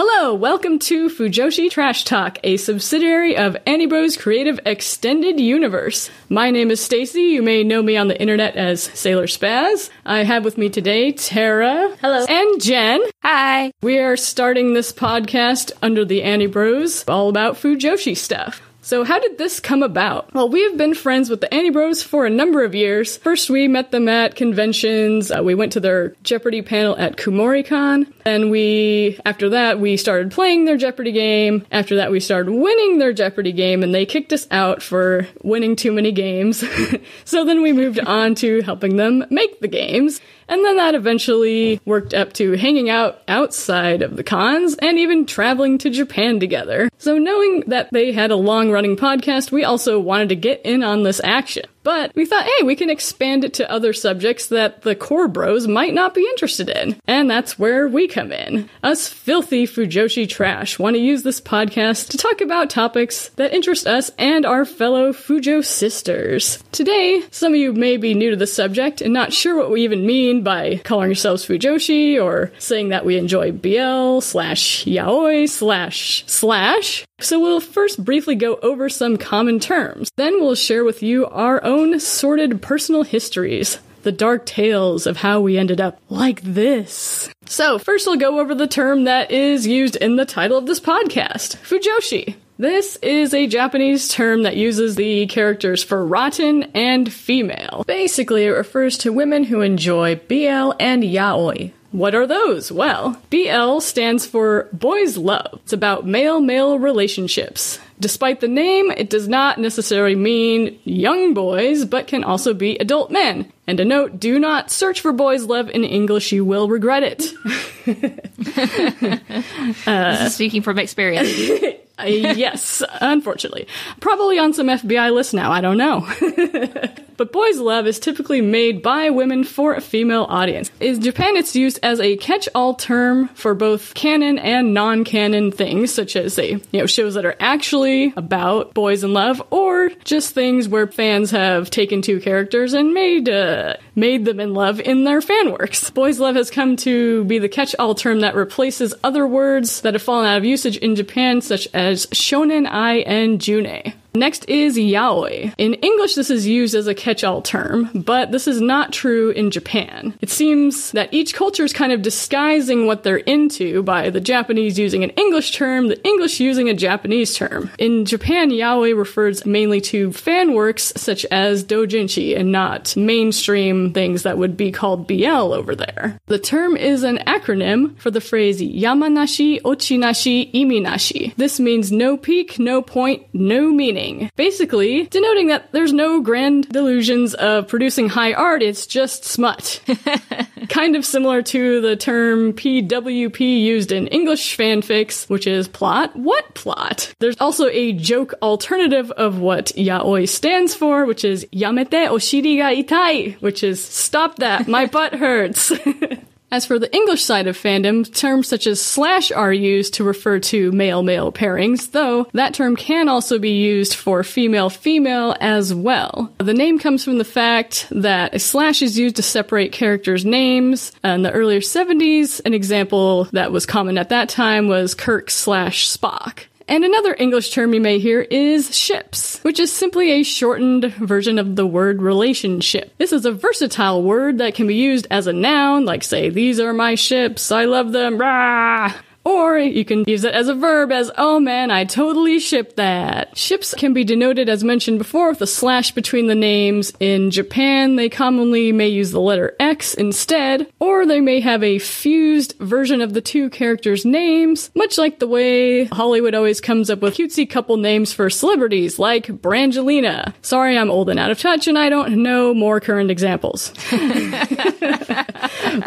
Hello, welcome to Fujoshi Trash Talk, a subsidiary of Anibros Creative Extended Universe. My name is Stacey. You may know me on the internet as Sailor Spaz. I have with me today Tara. Hello. And Jenn. Hi. We are starting this podcast under the Anibros, all about Fujoshi stuff. So, how did this come about? Well, we have been friends with the Anibros for a number of years. First, we met them at conventions. Uh, we went to their Jeopardy panel at KumoriCon. And we, after that, we started playing their Jeopardy game. After that, we started winning their Jeopardy game, and they kicked us out for winning too many games. so then we moved on to helping them make the games. And then that eventually worked up to hanging out outside of the cons and even traveling to Japan together. So knowing that they had a long running podcast, we also wanted to get in on this action. But we thought, hey, we can expand it to other subjects that the core bros might not be interested in. And that's where we come in. Us filthy Fujoshi trash want to use this podcast to talk about topics that interest us and our fellow Fujo sisters. Today, some of you may be new to the subject and not sure what we even mean by calling ourselves Fujoshi or saying that we enjoy BL slash yaoi slash slash. So we'll first briefly go over some common terms. Then we'll share with you our own sordid personal histories, the dark tales of how we ended up like this. So first we'll go over the term that is used in the title of this podcast, Fujoshi. This is a Japanese term that uses the characters for rotten and female. Basically, it refers to women who enjoy BL and yaoi, what are those? Well, BL stands for Boys Love. It's about male male relationships. Despite the name, it does not necessarily mean young boys, but can also be adult men. And a note do not search for boys' love in English, you will regret it. uh, speaking from experience. uh, yes, unfortunately. Probably on some FBI list now, I don't know. but boys' love is typically made by women for a female audience. In Japan, it's used as a catch-all term for both canon and non-canon things, such as, say, you know, shows that are actually about boys in love, or just things where fans have taken two characters and made uh, made them in love in their fan works. Boys' love has come to be the catch-all term that replaces other words that have fallen out of usage in Japan, such as shonen ai and junei. Next is yaoi. In English, this is used as a catch all term, but this is not true in Japan. It seems that each culture is kind of disguising what they're into by the Japanese using an English term, the English using a Japanese term. In Japan, yaoi refers mainly to fan works such as doujinshi and not mainstream things that would be called BL over there. The term is an acronym for the phrase yamanashi, ochinashi, iminashi. This means no peak, no point, no meaning Basically, denoting that there's no grand delusions of producing high art, it's just smut. kind of similar to the term PWP used in English fanfics, which is plot. What plot? There's also a joke alternative of what yaoi stands for, which is yamete oshiri ga itai, which is stop that, my butt hurts. As for the English side of fandom, terms such as slash are used to refer to male-male pairings, though that term can also be used for female-female as well. The name comes from the fact that a slash is used to separate characters' names. In the earlier 70s, an example that was common at that time was Kirk slash Spock. And another English term you may hear is ships, which is simply a shortened version of the word relationship. This is a versatile word that can be used as a noun, like say, these are my ships, I love them, rah! Or you can use it as a verb as, oh man, I totally ship that. Ships can be denoted as mentioned before with a slash between the names. In Japan, they commonly may use the letter X instead, or they may have a fused version of the two characters' names, much like the way Hollywood always comes up with cutesy couple names for celebrities, like Brangelina. Sorry, I'm old and out of touch and I don't know more current examples.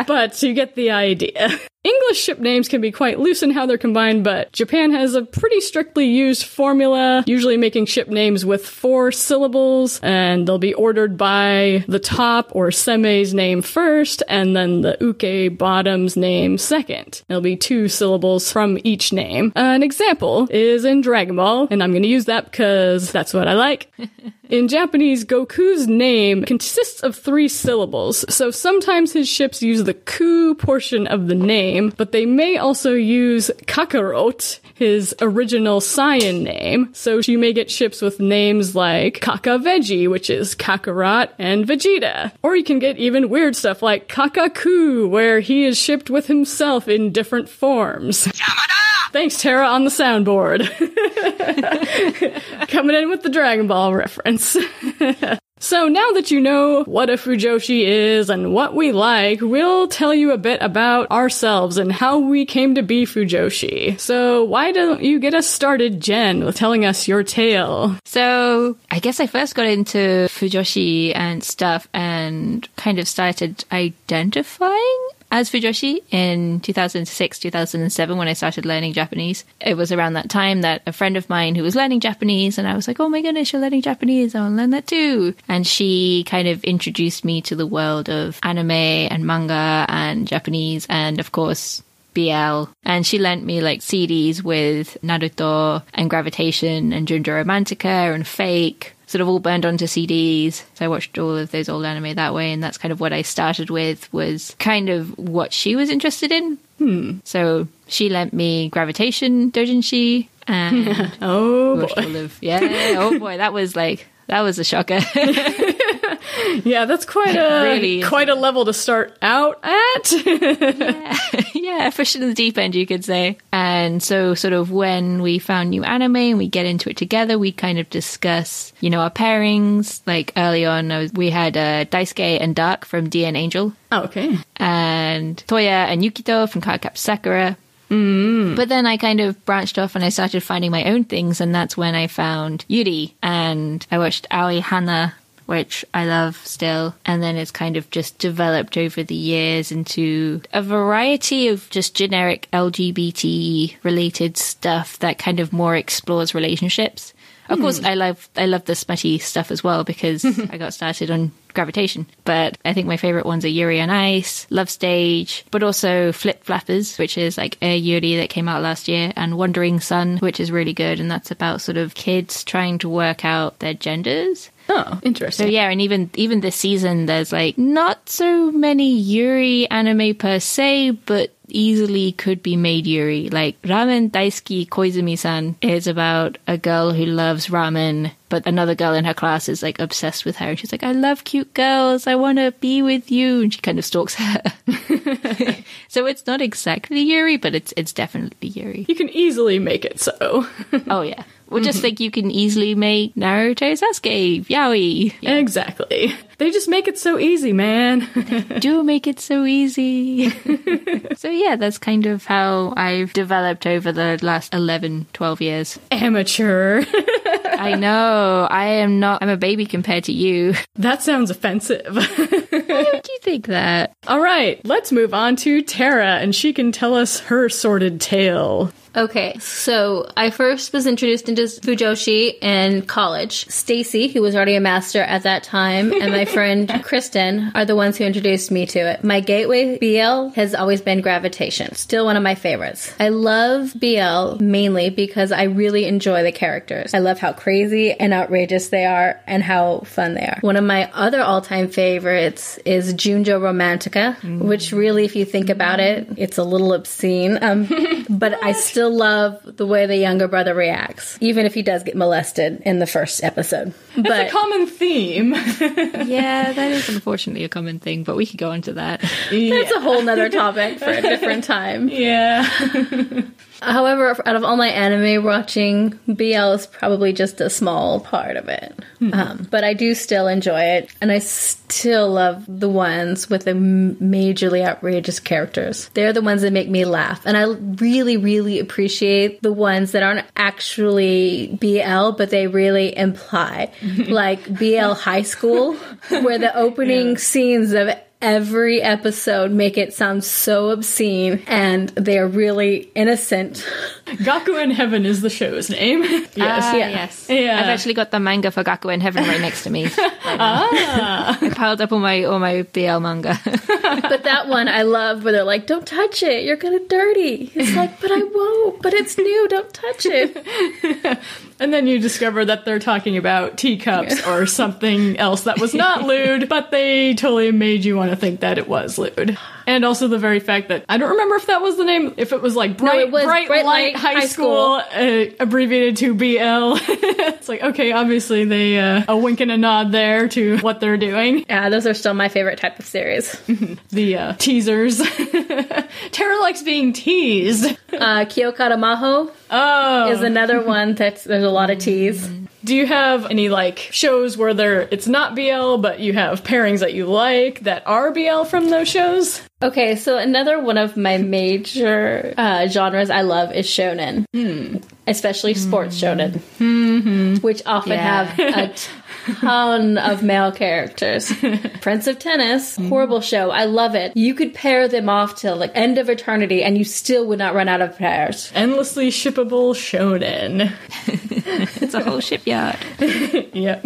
but you get the idea. English ship names can be quite loose in how they're combined, but Japan has a pretty strictly used formula, usually making ship names with four syllables, and they'll be ordered by the top or seme's name first, and then the uke bottom's name second. There'll be two syllables from each name. an example is in Dragon Ball, and I'm gonna use that because that's what I like. In Japanese, Goku's name consists of three syllables, so sometimes his ships use the ku portion of the name, but they may also use Kakarot, his original Saiyan name, so you may get ships with names like Kaka Veggie, which is Kakarot and Vegeta. Or you can get even weird stuff like Kakaku, where he is shipped with himself in different forms. Yamada! Thanks, Tara, on the soundboard. Coming in with the Dragon Ball reference. So now that you know what a Fujoshi is and what we like, we'll tell you a bit about ourselves and how we came to be Fujoshi. So why don't you get us started, Jenn, with telling us your tale? So I guess I first got into Fujoshi and stuff and kind of started identifying as Fujoshi in 2006, 2007 when I started learning Japanese. It was around that time that a friend of mine who was learning Japanese and I was like, oh my goodness, you're learning Japanese. I want to learn that too. And she kind of introduced me to the world of anime and manga and Japanese and of course BL, and she lent me like CDs with Naruto and Gravitation and Junjo Romantica and Fake, sort of all burned onto CDs. So I watched all of those old anime that way, and that's kind of what I started with. Was kind of what she was interested in. Hmm. So she lent me Gravitation Doujinshi, and Oh boy. of yeah. Oh boy, that was like that was a shocker. Yeah, that's quite a really quite a level to start out at. yeah, fish in the deep end, you could say. And so, sort of, when we found new anime and we get into it together, we kind of discuss, you know, our pairings. Like early on, we had uh, Daisuke and Dark from DN Angel, Oh, okay. and Toya and Yukito from Cardcaptor Sakura. Mm. But then I kind of branched off and I started finding my own things, and that's when I found Yuri and I watched Aoi Hana, which I love still. And then it's kind of just developed over the years into a variety of just generic LGBT related stuff that kind of more explores relationships. Of course, hmm. I love I love the smutty stuff as well because I got started on gravitation. But I think my favorite ones are Yuri on Ice, Love Stage, but also Flip Flappers, which is like a Yuri that came out last year, and Wandering Son, which is really good, and that's about sort of kids trying to work out their genders. Oh, So interesting. yeah, and even even this season, there's like not so many Yuri anime per se, but easily could be made Yuri. Like Ramen Daisuki Koizumi-san is about a girl who loves ramen, but another girl in her class is like obsessed with her, and she's like, "I love cute girls. I want to be with you," and she kind of stalks her. so it's not exactly Yuri, but it's it's definitely Yuri. You can easily make it so. Oh yeah. Well, just mm-hmm. like you can easily make Naruto Sasuke, Yaoi. exactly. They just make it so easy, man. do make it so easy. so yeah, that's kind of how I've developed over the last 11, 12 years. Amateur. I know, I am not, I'm a baby compared to you. that sounds offensive. Why would you think that? All right, let's move on to Tara, and she can tell us her sordid tale. Okay, so I first was introduced into Fujoshi in college. Stacey, who was already a master at that time, and my friend Kristen are the ones who introduced me to it. My gateway BL has always been Gravitation, still one of my favorites. I love BL mainly because I really enjoy the characters. I love how crazy and outrageous they are and how fun they are. One of my other all-time favorites is Junjo Romantica, which really, if you think about it, it's a little obscene. Um, but I still love the way the younger brother reacts, even if he does get molested in the first episode. It's But a common theme. Yeah, that is unfortunately a common thing, but we could go into to that. that's a whole nother topic for a different time. yeah. However, out of all my anime watching, BL is probably just a small part of it. Um, but I do still enjoy it, and I still love the ones with the majorly outrageous characters. They're the ones that make me laugh, and I really, really appreciate the ones that aren't actually BL, but they really imply, like BL High School, where the opening scenes of every episode make it sound so obscene and they're really innocent. Gakuen Heaven is the show's name. yes. Ah, yeah. yes. Yeah. I've actually got the manga for Gakuen Heaven right next to me. Ah, I piled up all my all my BL manga. But that one I love where they're like, don't touch it, you're gonna dirty. It's like, but I won't, but it's new, don't touch it. And then you discover that they're talking about teacups or something else that was not lewd, but they totally made you want to think that it was lewd. And also the very fact that I don't remember if that was the name, if it was like Bright, it was Bright, Bright Light, Light High, High School, uh, abbreviated to BL. it's like, okay, obviously they, uh, a wink and a nod there to what they're doing. Yeah, those are still my favorite type of series. The uh, teasers. Tara likes being teased. Uh, Kyokara Maho Oh. is another one that's there's a lot of teas. Do you have any like shows where there it's not BL, but you have pairings that you like that are BL from those shows? Okay, so another one of my major uh, genres I love is shonen, hmm. especially sports hmm. shonen, hmm, which often Yeah. have a ton of male characters. Prince of Tennis, horrible show. I love it. You could pair them off till like end of eternity, and you still would not run out of pairs. Endlessly shippable shonen. It's a whole shipyard. Yep.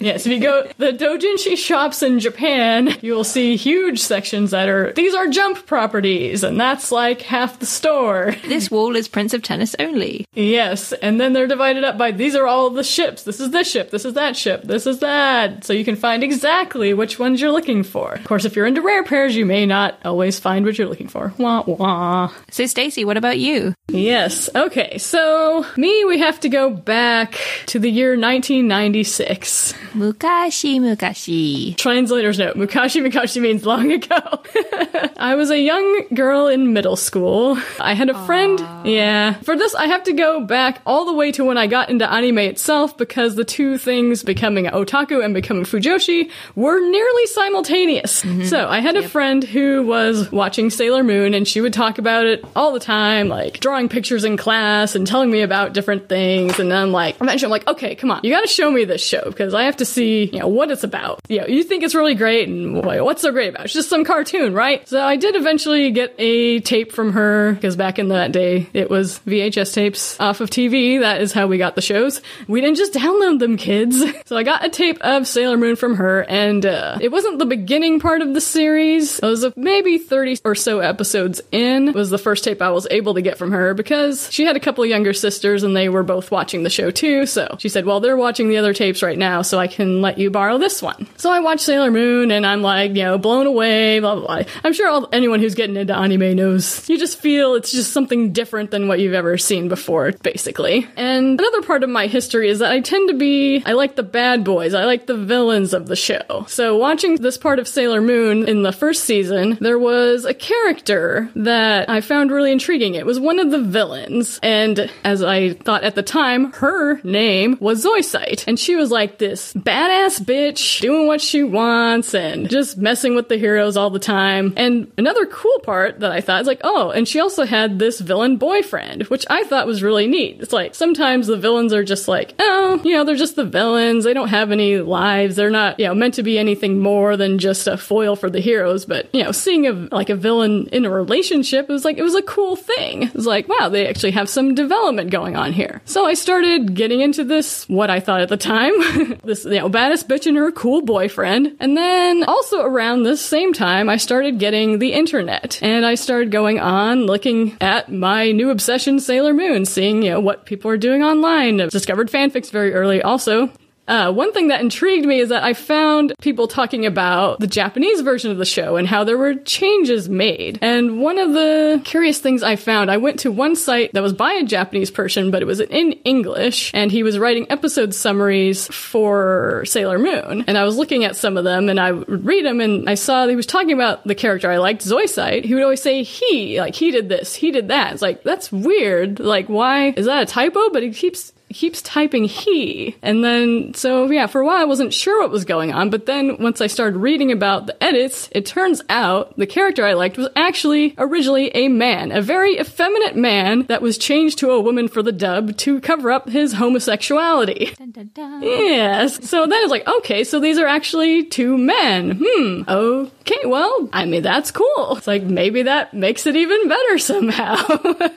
yes, if you go the doujinshi shops in Japan, you will see huge sections that are these are jump properties, and that's like half the store. This wall is Prince of Tennis only. Yes, and then they're divided up by these are all the ships. This is this ship, this is that ship, this is that. So you can find exactly which ones you're looking for. Of course, if you're into rare pairs, you may not always find what you're looking for. Wah wah. So, Stacey, what about you? Yes, okay, so me, we have to go back to the year 1996. Mukashi mukashi. Translator's note Mukashi Mukashi means long ago. I was a young girl in middle school. I had a friend. Yeah. For this, I have to go back all the way to when I got into anime itself because the two things, becoming otaku and becoming fujoshi, were nearly simultaneous. Mm-hmm. So I had a friend who was watching Sailor Moon and she would talk about it all the time, like drawing pictures in class and telling me about different things. And then I'm like, eventually I'm like, okay, come on, you gotta show me this show because I have to see, you know, what it's about. You know, you think it's really great and wait, what's so great about it? It's just some cartoon, right? So I did eventually get a tape from her because back in that day it was VHS tapes off of TV. That is how we got the shows. We didn't just download them, kids. So I got a tape of Sailor Moon from her and uh, it wasn't the beginning part of the series. It was maybe 30 or so episodes in was the first tape I was able to get from her because she had a couple younger sisters and they were both watching the show too. So she said, well, they're watching the other tapes right now, so I can let you borrow this one. So I watched Sailor Moon and I'm like, you know, blown away, blah, blah, blah. I'm sure all, anyone who's getting into anime knows you just feel it's just something different than what you've ever seen before, basically. And another part of my history is that I tend to be, I like the bad boys, I like the villains of the show. So watching this part of Sailor Moon in the first season, there was a character that I found really intriguing. It was one of the villains, and as I thought at the time, her name was Zoisite, and she was like this badass bitch doing what she wants and just messing with the heroes all the time. And another cool part that I thought is like, oh, and she also had this villain boyfriend, which I thought was really neat. It's like sometimes the villains are just like, oh, you know, they're just the villains. They don't have any lives. They're not, you know, meant to be anything more than just a foil for the heroes. But, you know, seeing a, like a villain in a relationship, it was like, it was a cool thing. It was like, wow, they actually have some development going on here. So I started getting into this, what I thought at the time, this, you know, baddest bitch and her cool boyfriend. And then also around this same time, I started getting the internet and I started going on looking at my new obsession, Sailor Moon, seeing, you know, what people are doing online. I discovered fanfics very early also. Uh, one thing that intrigued me is that I found people talking about the Japanese version of the show and how there were changes made. And one of the curious things I found, I went to one site that was by a Japanese person, but it was in English, and he was writing episode summaries for Sailor Moon. And I was looking at some of them, and I would read them, and I saw that he was talking about the character I liked, Zoisite. He would always say he, like he did this, he did that. It's like that's weird. Like why is that a typo? But he keeps keeps typing he. And then, so yeah, for a while I wasn't sure what was going on, but then once I started reading about the edits, it turns out the character I liked was actually originally a man, a very effeminate man that was changed to a woman for the dub to cover up his homosexuality. Dun, dun, dun. Yes. So then it's like, okay, so these are actually two men. Hmm. Okay, well, I mean, that's cool. It's like, maybe that makes it even better somehow.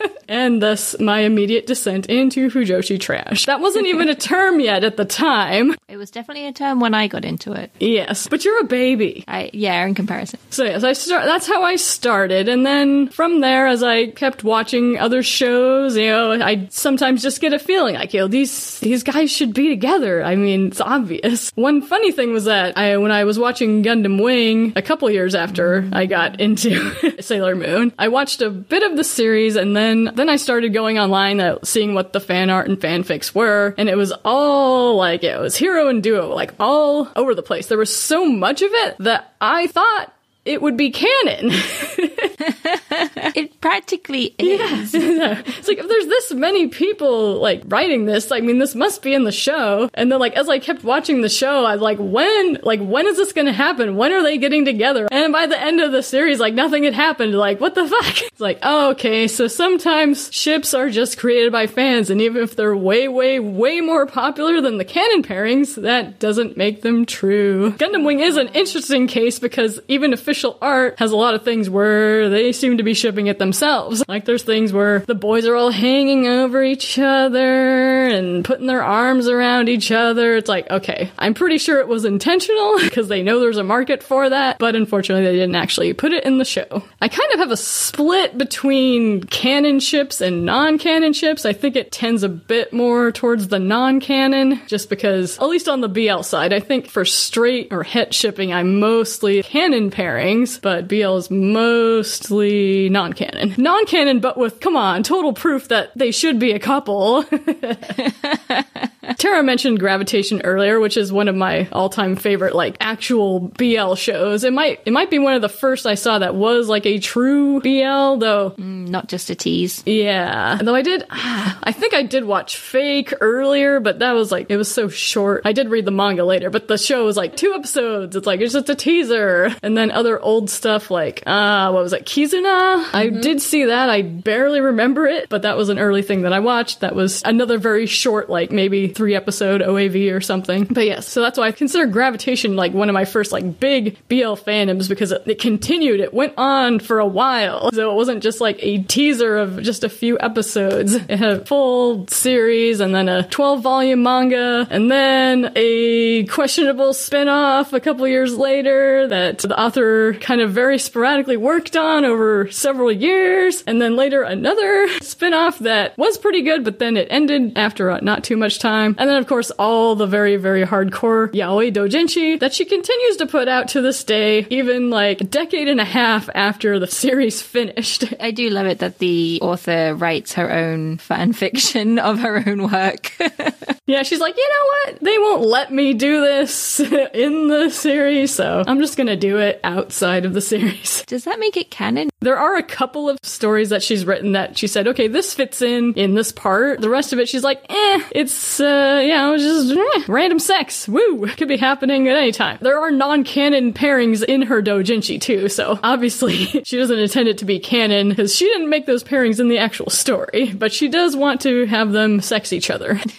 and thus, my immediate descent into Fujoshi trans trash. That wasn't even a term yet at the time. It was definitely a term when I got into it. Yes, but you're a baby. I yeah, in comparison. So yes, I start. That's how I started, and then from there, as I kept watching other shows, you know, I sometimes just get a feeling like, you know, these these guys should be together. I mean, it's obvious. One funny thing was that I, when I was watching Gundam Wing a couple years after I got into Sailor Moon, I watched a bit of the series, and then then I started going online, uh, seeing what the fan art and fanfics were, and it was all like it was hero and duo, like all over the place. There was so much of it that I thought it would be canon. It practically is. it's like if there's this many people like writing this, I mean, this must be in the show. And then like as I kept watching the show, I was like, when, like when is this going to happen? When are they getting together? And by the end of the series, like nothing had happened. Like what the fuck? It's like oh, okay, so sometimes ships are just created by fans, and even if they're way, way, way more popular than the canon pairings, that doesn't make them true. Gundam Wing is an interesting case because even official art has a lot of things where they seem to be shipping it themselves. Like there's things where the boys are all hanging over each other and putting their arms around each other. It's like, okay, I'm pretty sure it was intentional because they know there's a market for that, but unfortunately they didn't actually put it in the show. I kind of have a split between canon ships and non-canon ships. I think it tends a bit more towards the non-canon just because, at least on the BL side, I think for straight or het shipping, I'm mostly canon pairings, but BL is mostly non-canon. Non-canon, but with, come on, total proof that they should be a couple. Tara mentioned Gravitation earlier, which is one of my all-time favorite, like, actual BL shows. It might, it might be one of the first I saw that was like a true BL, though. Not just a tease. Yeah. Though I did, I think I did watch Fake earlier, but that was like, it was so short. I did read the manga later, but the show was like two episodes. It's like, it's just a teaser. And then other old stuff like, uh, what was it? Kizuna? I did see that. I barely remember it, but that was an early thing that I watched. That was another very short, like maybe three episode OAV or something. But yes, so that's why I consider Gravitation like one of my first like big BL fandoms because it, it continued. It went on for a while. So it wasn't just like a teaser of just a few episodes. It had a full series and then a 12 volume manga and then a questionable spin-off a couple years later that the author kind of very sporadically worked on over several years and then later another spin-off that was pretty good but then it ended after uh, not too much time and then of course all the very very hardcore yaoi doujinshi that she continues to put out to this day even like a decade and a half after the series finished I do love it that the author writes her own fan fiction of her own work. Yeah, she's like, you know what? They won't let me do this in the series, so I'm just gonna do it outside of the series. Does that make it canon? There are a couple of stories that she's written that she said, okay, this fits in in this part. The rest of it, she's like, eh, it's, uh, you know, just eh, random sex. Woo! Could be happening at any time. There are non-canon pairings in her doujinshi too, so obviously she doesn't intend it to be canon because she didn't make those pairings in the actual story, but she does want to have them sex each other.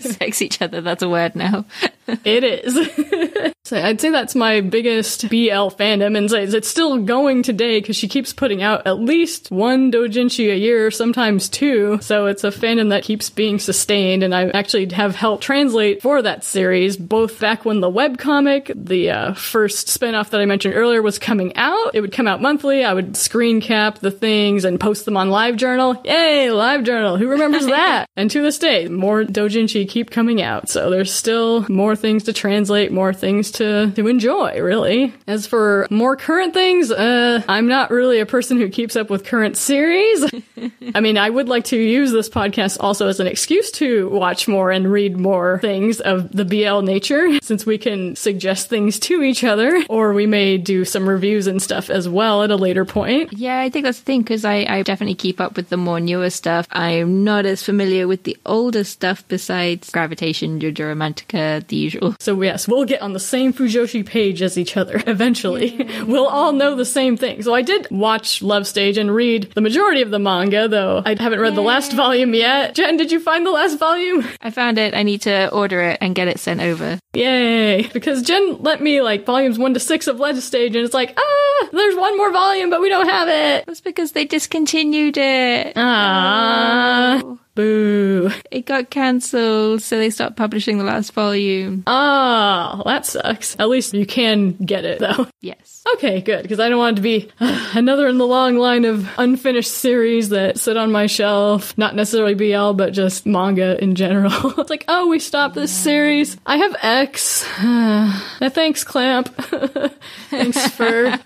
Sex each other, that's a word now. It is. So I'd say that's my biggest BL fandom, and it's still going today because she keeps putting out at least one doujinshi a year, sometimes two. So it's a fandom that keeps being sustained, and I actually have helped translate for that series, both back when the webcomic, the uh, first spinoff that I mentioned earlier, was coming out. It would come out monthly. I would screen cap the things and post them on LiveJournal. Yay, LiveJournal! Who remembers that? and to this day, more doujinshi keep coming out. So there's still more things to translate, more things to, to enjoy, really. As for more current things, uh, I'm not really a person who keeps up with current series. I mean, I would like to use this podcast also as an excuse to watch more and read more things of the BL nature, since we can suggest things to each other, or we may do some reviews and stuff as well at a later point. Yeah, I think that's the thing because I, I definitely keep up with the more newer stuff. I'm not as familiar with the older stuff besides Gravitation, Junjo Romantica, the usual. So yes, we'll get on the same Fujoshi page as each other eventually. we'll all know the same thing. So I did watch Love Stage and read the majority of the manga, though I haven't read the last volume yet. Jenn, did you find the last volume? I found it. I need to order it and get it sent over. Yay! Because Jenn let me like volumes one to six of Love Stage, and it's like, ah, there's one more volume, but we don't have it. That's because they discontinued it. Ah, boo. it got cancelled, so they stopped publishing the last volume. Oh, that sucks. At least you can get it though. Yes. Okay, good, because I don't want it to be uh, another in the long line of unfinished series that sit on my shelf. Not necessarily BL, but just manga in general. it's like, oh, we stopped this series. I have X. Uh, thanks, Clamp. thanks for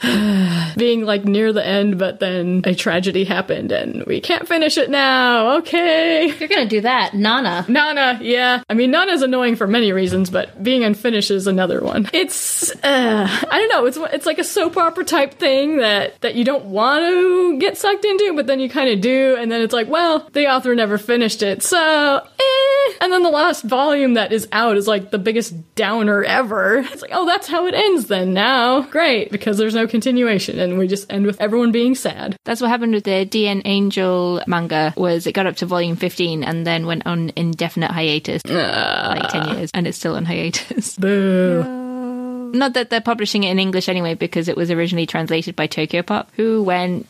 being like near the end, but then a tragedy happened and we can't finish it now. Okay. If you're gonna do that, Nana. Nana, yeah. I mean, Nana's annoying for many reasons, but being unfinished is another one. It's, uh, I don't know. It's it's like a soap opera type thing that that you don't want to get sucked into, but then you kind of do, and then it's like, well, the author never finished it, so eh. And then the last volume that is out is like the biggest downer ever. It's like, oh, that's how it ends then. Now, great, because there's no continuation, and we just end with everyone being sad. That's what happened with the DN Angel manga. Was it got up to volume 15 and then went on indefinite hiatus, like 10 years, and it's still on hiatus. Boo. Not that they're publishing it in English anyway, because it was originally translated by Tokyo Pop, who went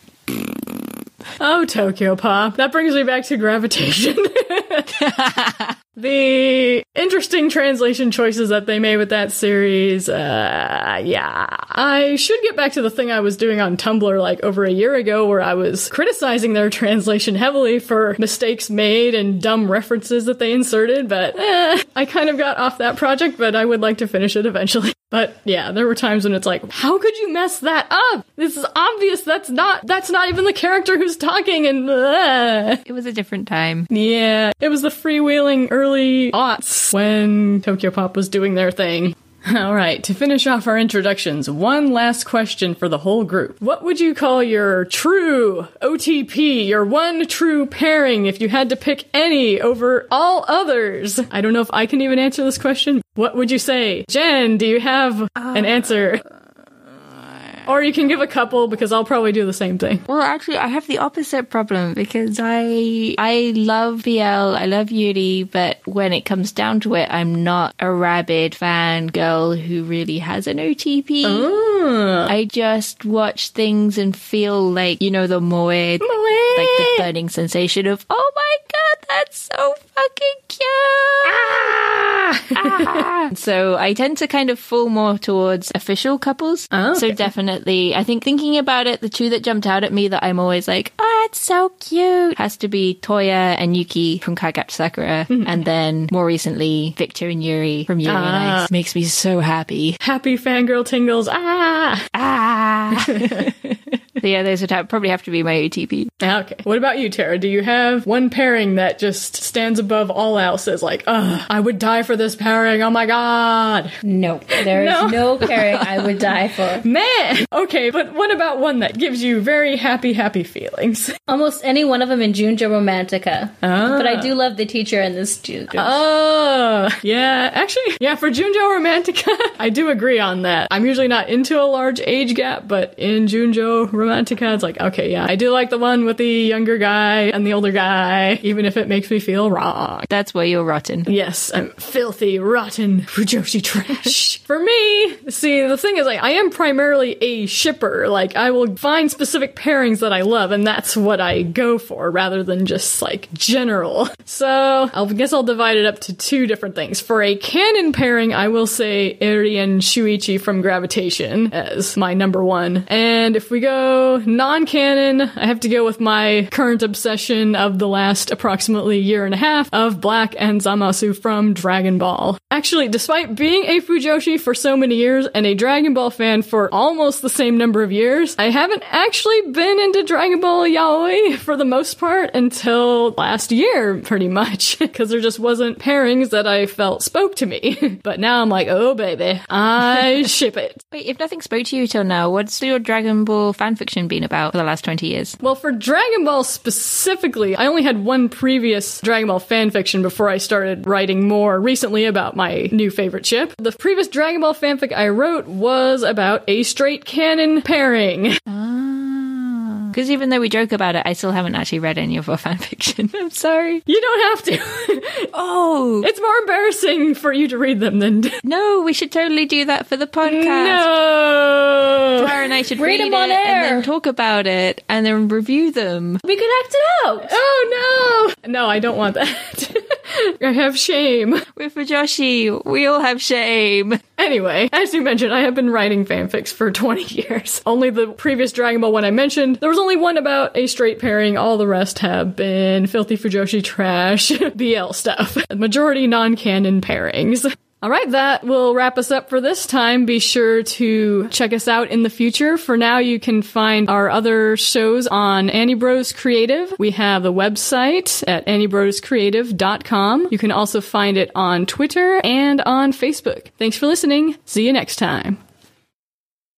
Oh, Tokyo Pop. That brings me back to gravitation. the interesting translation choices that they made with that series, uh, yeah. I should get back to the thing I was doing on Tumblr like over a year ago where I was criticizing their translation heavily for mistakes made and dumb references that they inserted, but eh, I kind of got off that project, but I would like to finish it eventually. But yeah, there were times when it's like, how could you mess that up? This is obvious. That's not, that's not even the character who's talking and, uh. It was a different time. Yeah, it was the freewheeling early aughts when Tokyo Pop was doing their thing. All right, to finish off our introductions, one last question for the whole group. What would you call your true OTP, your one true pairing if you had to pick any over all others? I don't know if I can even answer this question. What would you say? Jenn, do you have an uh, answer? Or you can give a couple because I'll probably do the same thing. Well, actually, I have the opposite problem because I I love BL, I love Yuri, but when it comes down to it, I'm not a rabid fan girl who really has an OTP. Oh. I just watch things and feel like you know the moe, like the burning sensation of oh my god, that's so fucking Ah! so I tend to kind of fall more towards official couples. Oh, So definitely, I think thinking about it, the two that jumped out at me that I'm always like, oh, it's so cute, has to be Toya and Yuki from Cardcaptor Sakura, and then more recently Victor and Yuri from Yuri Ah. Ice. Makes me so happy. Happy fangirl tingles. Ah. Ah. so yeah, those would have, probably have to be my OTP. Okay. What about you, Tara? Do you have one pairing that just stands above all else as like, ugh, I would die for this pairing. Oh my god. Nope. There is No. no. pairing I would die for. Man. Okay, but what about one that gives you very happy, happy feelings? Almost any one of them in Junjo Romantica. Ah. But I do love the teacher in this Junjo. Oh, yeah. Actually, yeah, for Junjo Romantica, I do agree on that. I'm usually not into a large age gap, but in Junjo Romantica, it's like, okay, yeah, I do like the one with the younger guy and the older guy, even if it makes me feel wrong. That's where you're rotten. Yes, I'm filthy, rotten Fujoshi trash. For me, see, the thing is, like, I am primarily a shipper. Like, I will find specific pairings that I love, and that's what I go for, rather than just, like, general. So, I guess I'll divide it up to two different things. For a canon pairing, I will say Eiri and Shuichi from Gravitation as my number one. And if we go non-canon, I have to go with my current obsession of the last approximately year and a half of Black and Zamasu from Dragon Ball. Actually, despite being a Fujoshi for so many years and a Dragon Ball fan for almost the same number of years, I haven't actually been into Dragon Ball yaoi for the most part until last year, pretty much, because there just wasn't pairings that I felt spoke to me. but now I'm like, oh baby, I ship it. Wait, if nothing spoke to you till now, what's your Dragon Ball fanfiction been about for the last 20 years? Well, for Dragon Ball specifically, I only had one previous Dragon Ball fanfiction before I started writing more recently about my new favorite ship. The previous Dragon Ball fanfic I wrote was about a straight canon pairing. Ah. Because even though we joke about it, I still haven't actually read any of our fanfiction. I'm sorry. You don't have to. Oh, it's more embarrassing for you to read them than no, we should totally do that for the podcast. no. Tara and I should Read read, them it on and then talk about it and then review them. We could act it out. Oh no! No, I don't want that. I have shame. With Fujoshi, we all have shame. Anyway, as you mentioned, I have been writing fanfics for 20 years. Only the previous Dragon Ball one I mentioned, there was only one about a straight pairing. All the rest have been filthy Fujoshi trash, BL stuff. Majority non-canon pairings. All right, that will wrap us up for this time. Be sure to check us out in the future. For now, you can find our other shows on Anibros Creative. We have the website at anibroscreative.com. You can also find it on Twitter and on Facebook. Thanks for listening. See you next time.